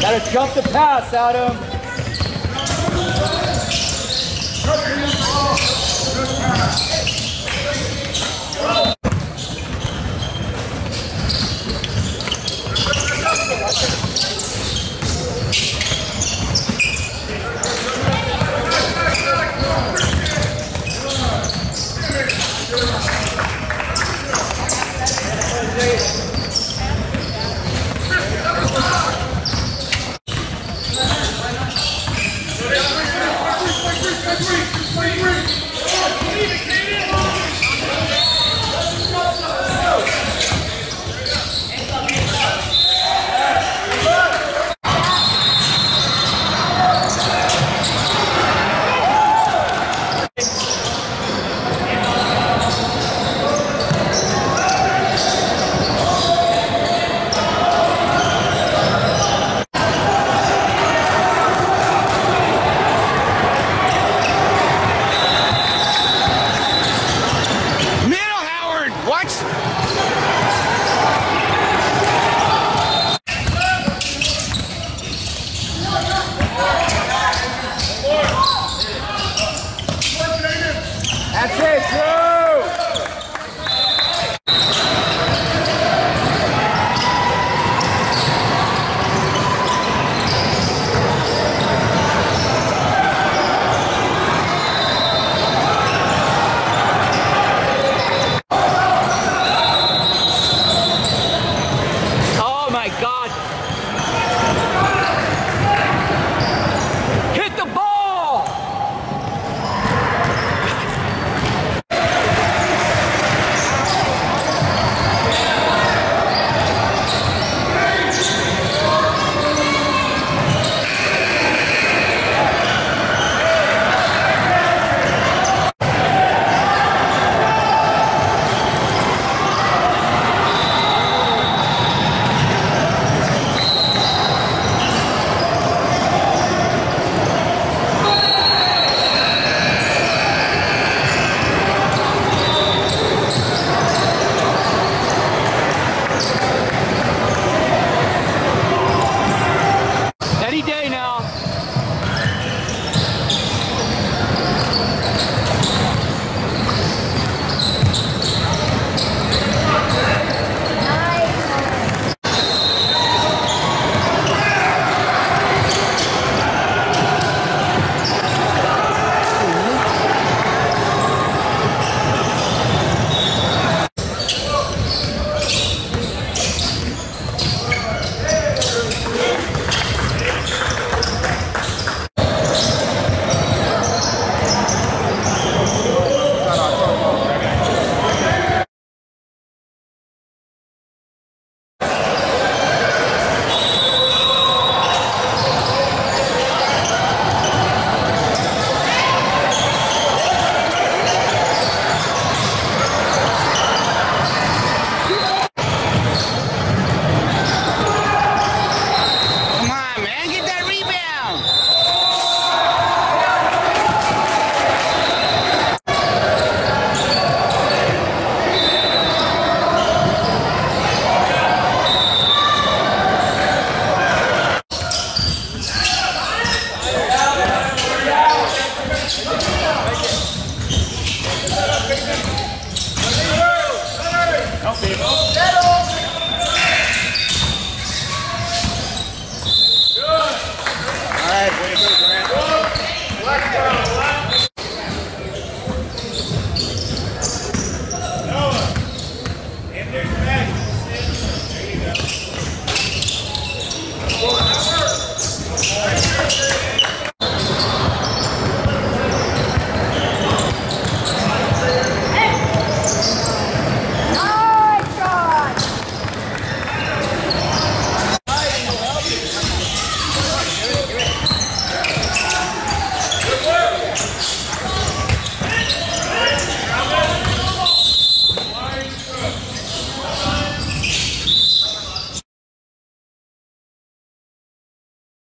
Gotta jump the pass, Adam. Middle, That's it,